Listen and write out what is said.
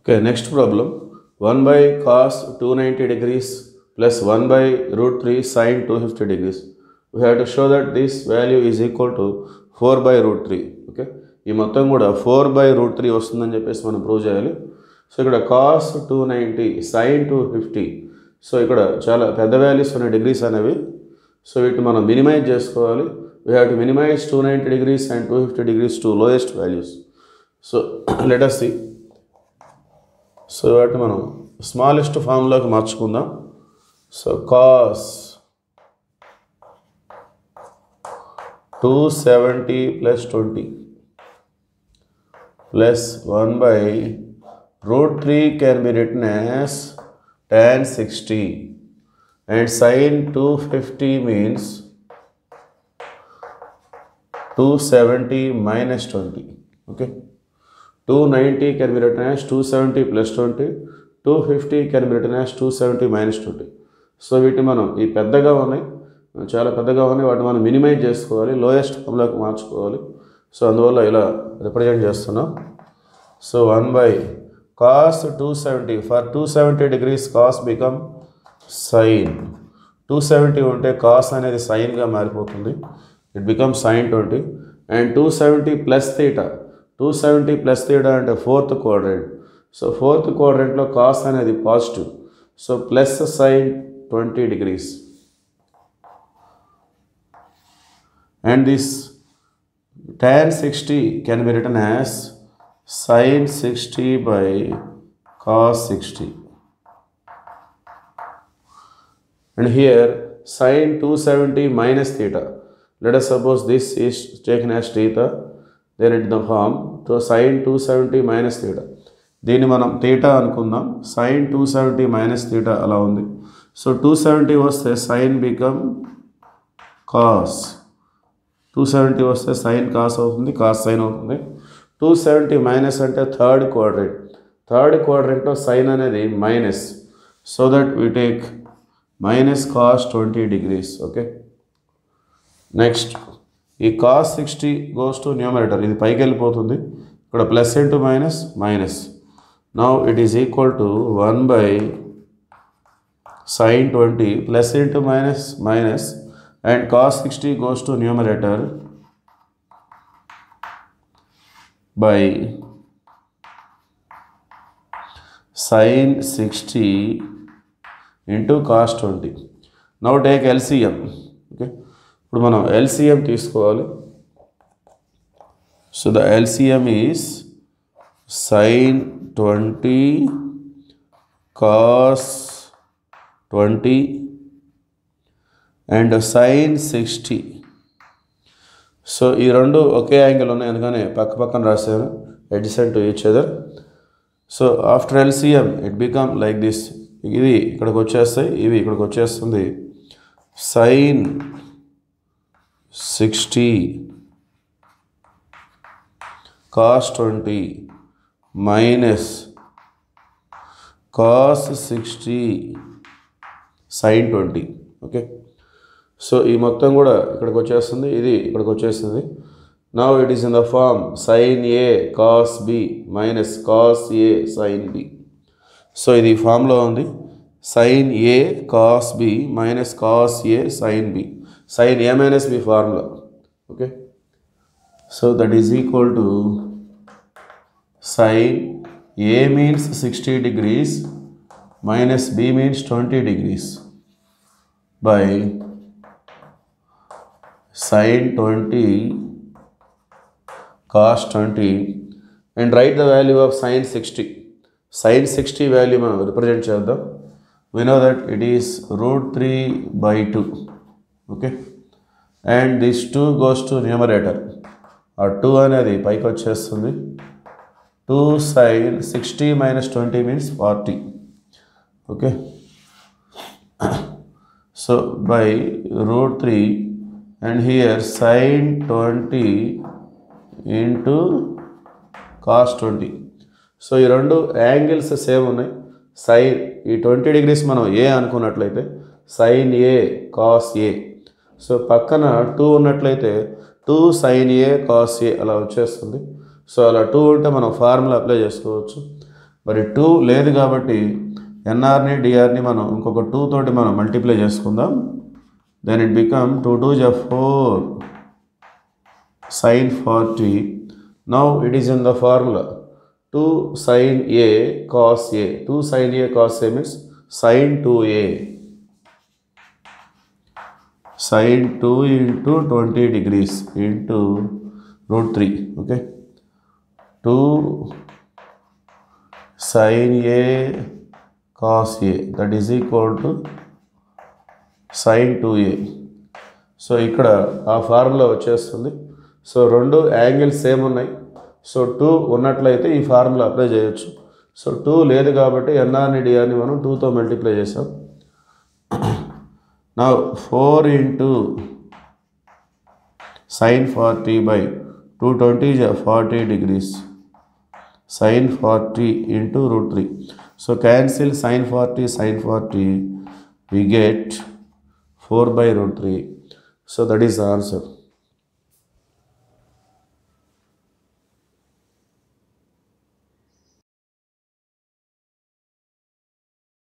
Okay next problem one by cos two ninety degrees plus one by root three sine two fifty degrees we have to show that this value is equal to four by root three okay ఈ మొత్తం కూడా four by root three వస్తుందని చెప్పేసి మనం prove చేయాలి. So ఇక్కడ cos two ninety sine two fifty so ఇక్కడ చాలా పెద్ద వాల్యూస్ ఉన్న డిగ్రీస్ అనేవి. సో వీటిని మనం మినిమైజ్ చేసుకోవాలి. We have to minimize two ninety degrees and two fifty degrees to lowest values so let's see so వాటిని మనం స్మాలెస్ట్ ఫామ్లోకి మార్చుకుందాం. So cos two seventy plus twenty plus one by root three can be written as ten sixty and sine two fifty means two seventy minus twenty okay two ninety can be written as two seventy plus twenty two fifty can be written as two seventy minus twenty so వీటిని మనం ఈ పెద్దగా ఉన్నాయి చాలా పెద్దగా ఉన్నాయి వాటిని మనం మినిమైజ్ చేసుకోవాలి లోయెస్ట్ ఫామ్లోకి మార్చుకోవాలి. సో అందువల్ల ఇలా రిప్రజెంట్ చేస్తున్నాం. So one by cos two seventy for two seventy degrees cos become sine two seventy ఉంటే కాస్ అనేది సైన్గా మారిపోతుంది. It become sine twenty and two seventy plus theta two seventy plus theta అంటే fourth quadrant so fourth క్వాడ్రెంట్లో cos అనేది positive so plus sine twenty degrees and this tan 60 can be written as sin 60 by cos 60 and here sin 270 minus theta let us suppose this is taken as theta Then it the form so sine two seventy minus theta దీన్ని మనం theta అనుకుందాం. Sine two seventy minus theta అలా ఉంది. So two seventy వస్తే sine become cos two seventy వస్తే sine cos అవుతుంది cos sine అవుతుంది. Two seventy minus అంటే థర్డ్ క్వాడ్రెంట్ థర్డ్ క్వాడ్రెంట్లో సైన్ అనేది minus so that we take minus cos twenty degrees okay next ఈ cos sixty goes to numerator ఇది పైకి వెళ్ళిపోతుంది. ఇక్కడ plus into minus minus now it is equal to one by sine twenty plus into minus minus and cos sixty goes to numerator by sine sixty into cos twenty now take LCM okay ఇప్పుడు మనం LCM తీసుకోవాలి. So the LCM is sine twenty cos twenty and sine sixty so ఈ రెండు ఒకే angle ఉన్నాయి. అందుకని పక్క పక్కన రాశాను adjacent to each other so after LCM it become like this ఇది ఇక్కడికి వచ్చేస్తాయి. ఇవి ఇక్కడికి వచ్చేస్తుంది. Sine sixty. Cos twenty. Minus cos sixty. Sine twenty. Okay? So ఈ మొత్తం కూడా ఇక్కడికి వచ్చేస్తుంది. ఇది ఇక్కడికి వచ్చేస్తుంది. Now it is in the form sine A cos B minus cos A sine B so ఇది ఫామ్లో ఉంది. Sine A cos B minus cos A sine B sine A minus me formula okay so that is equal to sine A means sixty degrees minus B means twenty degrees by sine twenty cos twenty and right the value of sine sixty sine sixty value మనం represent చేద్దాం. We know that it is root three by two okay and this two goes to numerator ఆ two అనేది పైకి వచ్చేస్తుంది two sine sixty minus twenty means forty okay so by root three and here sine twenty into cos twenty so ఈ రెండు angles same ఉన్నాయి sign ఈ twenty degrees మనం A అనుకున్నట్లయితే sine A cos A so పక్కన two ఉన్నట్లయితే two sine A cos A అలా వచ్చేస్తుంది. సో అలా టూ ఉంటే మనం ఫార్ములా అప్లై చేసుకోవచ్చు. మరి టూ లేదు కాబట్టి ఎన్ఆర్ని డిఆర్ని మనం ఇంకొక టూ తోటి మనం మల్టిప్లై చేసుకుందాం. Then it become two two జ four sine forty now it is in the formula two sine A cos A two sine A cos A means sine two A sine two into twenty degrees into root three okay? Two sine A cos A that is equal to sine two A. So ఇక్కడ ఆ formula వచ్చేస్తుంది. So రెండు angles same ఉన్నాయి. So two ఉన్నట్లయితే ఈ formula apply చేయొచ్చు. So two లేదు కాబట్టి ఎన్ఆర్ని డిఆర్ని మనం టూతో మల్టిప్లై చేసాం. Now four into sine forty by two twenty forty degrees sine forty into root three so cancel sine forty sine forty we get 4 by root 3 so that is the answer.